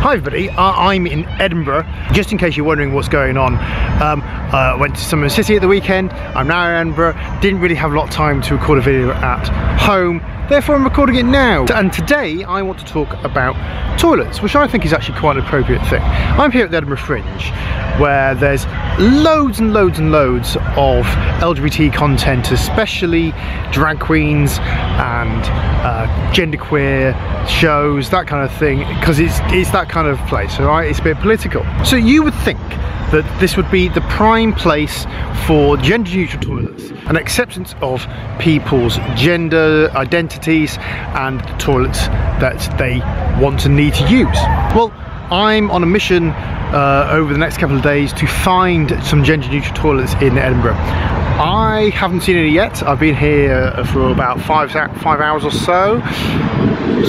Hi everybody, uh, I'm in Edinburgh. Just in case you're wondering what's going on, um, uh, went to Summer City at the weekend. I'm now in Edinburgh. Didn't really have a lot of time to record a video at home, therefore I'm recording it now. And today I want to talk about toilets, which I think is actually quite an appropriate thing. I'm here at the Edinburgh Fringe, where there's loads and loads and loads of LGBT content, especially drag queens and uh, genderqueer shows, that kind of thing, because it's, it's that kind of place, all right? It's a bit political. So you would think that this would be the prime place for gender neutral toilets, an acceptance of people's gender identities and the toilets that they want and need to use. Well, I'm on a mission uh, over the next couple of days to find some gender neutral toilets in Edinburgh. I haven't seen any yet. I've been here for about five five hours or so,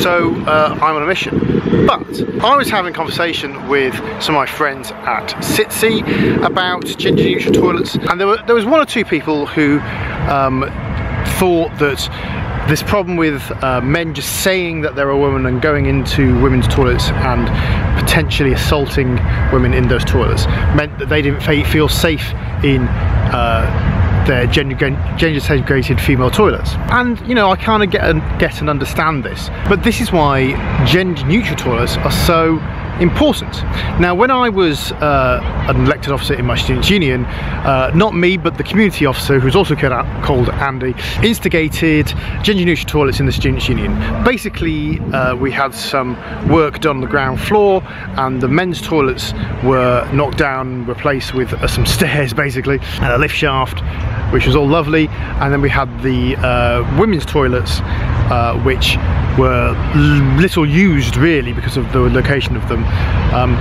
so uh, I'm on a mission. But I was having a conversation with some of my friends at Sitsi about gender neutral toilets, and there were there was one or two people who um, thought that this problem with uh, men just saying that they're a woman and going into women's toilets and potentially assaulting women in those toilets meant that they didn't feel safe in uh, their gender, gender segregated female toilets. And you know, I kind of get and get and understand this, but this is why gender neutral toilets are so important. Now, when I was uh, an elected officer in my students' union, uh, not me, but the community officer, who's also called Andy, instigated gender neutral toilets in the students' union. Basically, uh, we had some work done on the ground floor, and the men's toilets were knocked down, replaced with uh, some stairs, basically, and a lift shaft, which was all lovely. And then we had the uh, women's toilets, uh, which were little used really because of the location of them. Um,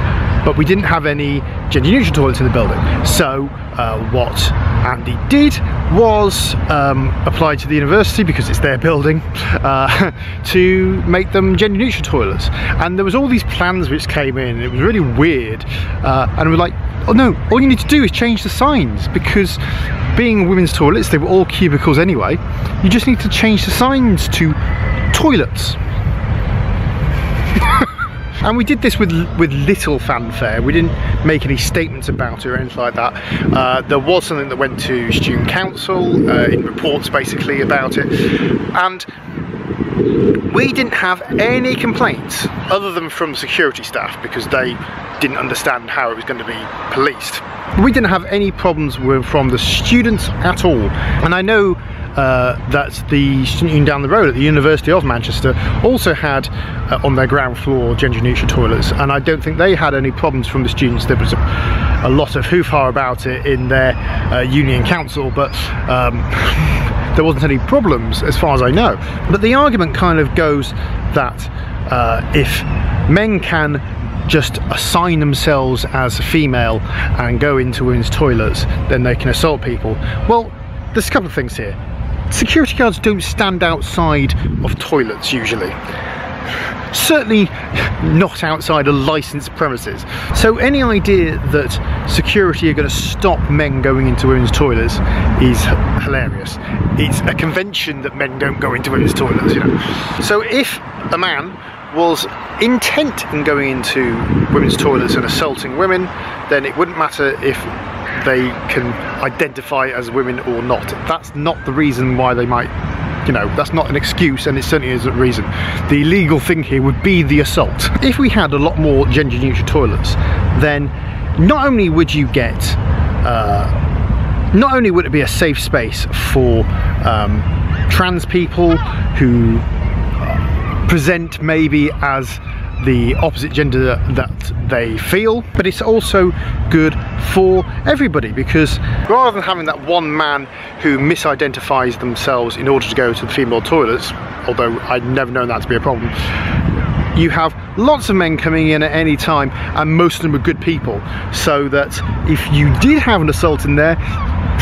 but we didn't have any gender neutral toilets in the building. So uh, what Andy did was um, apply to the university because it's their building uh, to make them gender neutral toilets. And there was all these plans which came in it was really weird uh, and we were like oh no all you need to do is change the signs because being women's toilets they were all cubicles anyway. You just need to change the signs to toilets. And we did this with with little fanfare. We didn't make any statements about it or anything like that. Uh, there was something that went to student council uh, in reports basically about it. And we didn't have any complaints other than from security staff because they didn't understand how it was going to be policed. We didn't have any problems from the students at all. And I know uh, that the student union down the road at the University of Manchester also had uh, on their ground floor gender neutral toilets. And I don't think they had any problems from the students. There was a, a lot of hoo-ha about it in their uh, union council but um, there wasn't any problems as far as I know. But the argument kind of goes that uh, if men can just assign themselves as a female and go into women's toilets then they can assault people. Well there's a couple of things here security guards don't stand outside of toilets usually certainly not outside a licensed premises. So any idea that security are going to stop men going into women's toilets is hilarious. It's a convention that men don't go into women's toilets, you know. So if a man was intent in going into women's toilets and assaulting women, then it wouldn't matter if they can identify as women or not. That's not the reason why they might, you know, that's not an excuse and it certainly isn't a reason. The illegal thing here would be the assault. If we had a lot more gender neutral toilets, then not only would you get uh, not only would it be a safe space for um, trans people who present maybe as the opposite gender that they feel but it's also good for everybody because rather than having that one man who misidentifies themselves in order to go to the female toilets although I'd never known that to be a problem you have lots of men coming in at any time and most of them are good people. So that if you did have an assault in there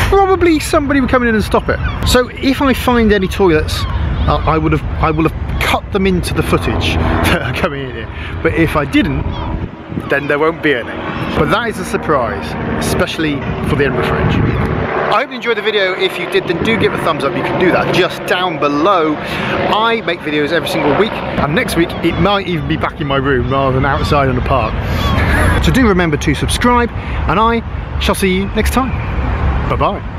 probably somebody would come in and stop it. So if I find any toilets I would have I will have cut them into the footage that are coming in here. But if I didn't, then there won't be any. But that is a surprise, especially for the Edinburgh Fringe. I hope you enjoyed the video. If you did, then do give a thumbs up. You can do that just down below. I make videos every single week, and next week it might even be back in my room rather than outside in the park. So do remember to subscribe, and I shall see you next time. Bye-bye.